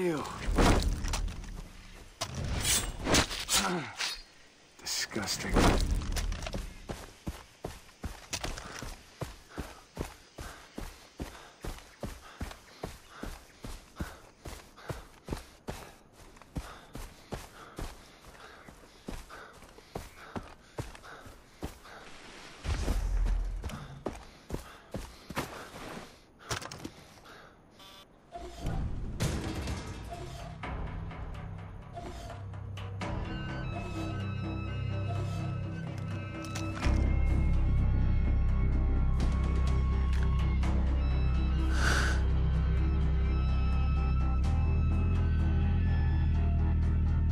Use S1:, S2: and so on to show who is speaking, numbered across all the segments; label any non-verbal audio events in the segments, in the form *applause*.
S1: Ew. *clears throat* Disgusting.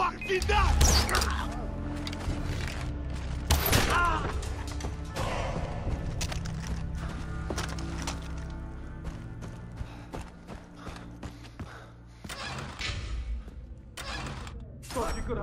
S2: fuck did that?
S1: You could.